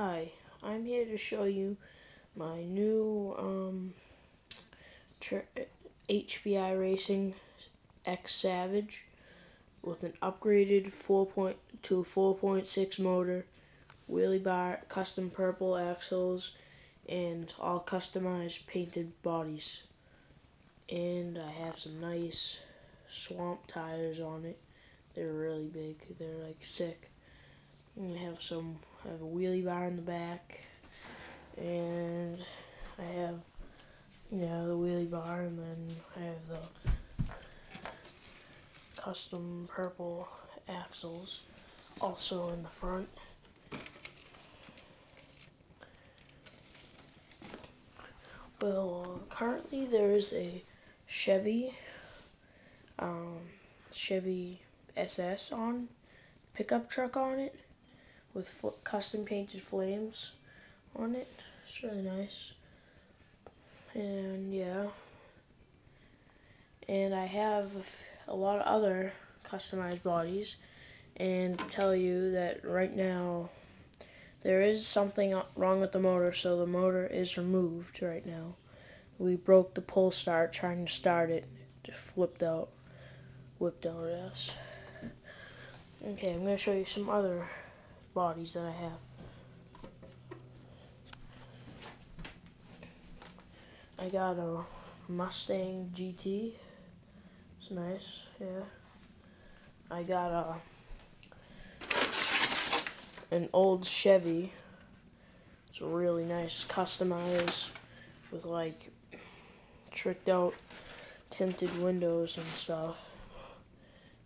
Hi, I'm here to show you my new um, HPI Racing X Savage with an upgraded 4.2 4.6 motor, wheelie bar, custom purple axles, and all customized painted bodies. And I have some nice swamp tires on it. They're really big. They're like sick. And I have some I have a wheelie bar in the back, and I have, you know, the wheelie bar, and then I have the custom purple axles also in the front. Well, currently there is a Chevy, um, Chevy SS on, pickup truck on it with custom painted flames on it. It's really nice. And yeah. And I have a lot of other customized bodies and tell you that right now there is something wrong with the motor so the motor is removed right now. We broke the pull start trying to start it. It flipped out. Whipped out us. Okay, I'm going to show you some other bodies that I have. I got a Mustang GT. It's nice, yeah. I got a an old Chevy. It's really nice, customized with like tricked out tinted windows and stuff.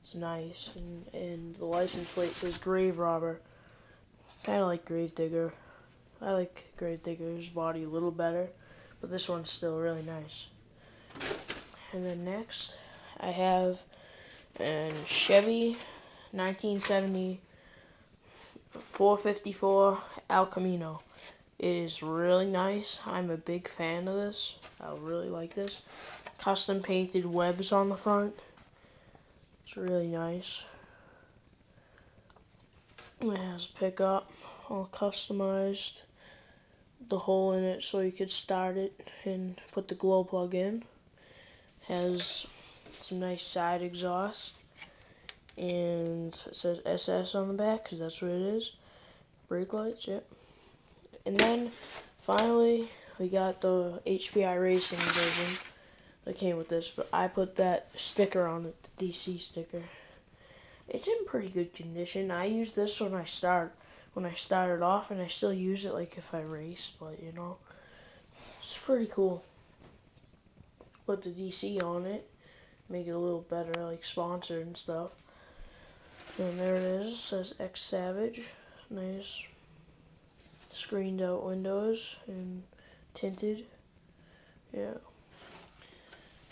It's nice, and, and the license plate says Grave Robber. Kind of like Gravedigger. I like Gravedigger's body a little better, but this one's still really nice. And then next, I have a Chevy 1970 454 El Camino. It is really nice. I'm a big fan of this. I really like this. Custom painted webs on the front. It's really nice. It has pickup, all customized. The hole in it so you could start it and put the glow plug in. Has some nice side exhaust. And it says SS on the back because that's what it is. Brake lights, yep. And then finally we got the HPI Racing version that came with this, but I put that sticker on it, the DC sticker. It's in pretty good condition. I use this when I start when I started off and I still use it like if I race, but you know. It's pretty cool. Put the DC on it. Make it a little better, like sponsored and stuff. And there it is. It says X Savage. Nice screened out windows and tinted. Yeah.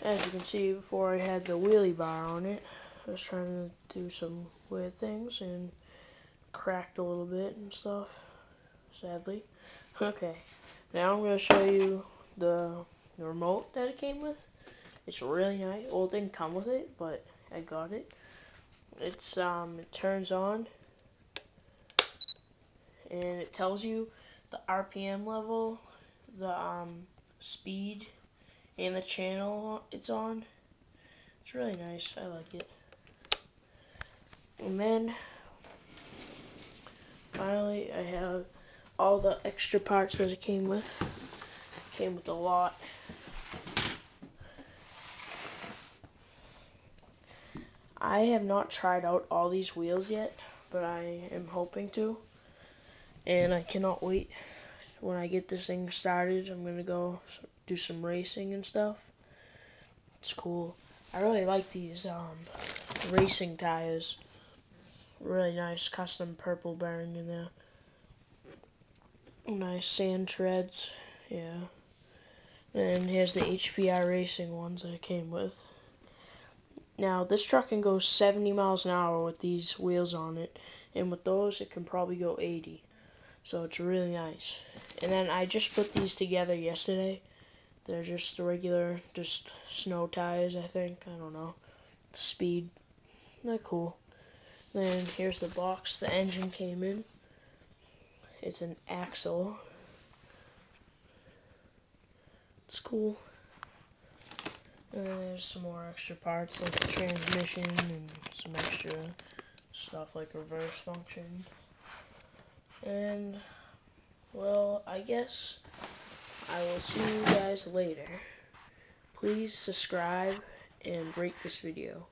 As you can see before I had the wheelie bar on it. I was trying to do some weird things and cracked a little bit and stuff, sadly. Okay, now I'm going to show you the, the remote that it came with. It's really nice. Well, it didn't come with it, but I got it. It's, um, it turns on and it tells you the RPM level, the, um, speed, and the channel it's on. It's really nice. I like it. And then finally I have all the extra parts that it came with. It came with a lot. I have not tried out all these wheels yet, but I am hoping to. And I cannot wait when I get this thing started. I'm going to go do some racing and stuff. It's cool. I really like these um, racing tires really nice custom purple bearing in there. Nice sand treads, yeah. And here's the HPI Racing ones that it came with. Now, this truck can go 70 miles an hour with these wheels on it, and with those, it can probably go 80. So it's really nice. And then I just put these together yesterday. They're just the regular, just snow tires, I think. I don't know. Speed. They're cool. Then here's the box the engine came in. it's an axle. It's cool. And there's some more extra parts like the transmission and some extra stuff like reverse function. And, well, I guess I will see you guys later. Please subscribe and rate this video.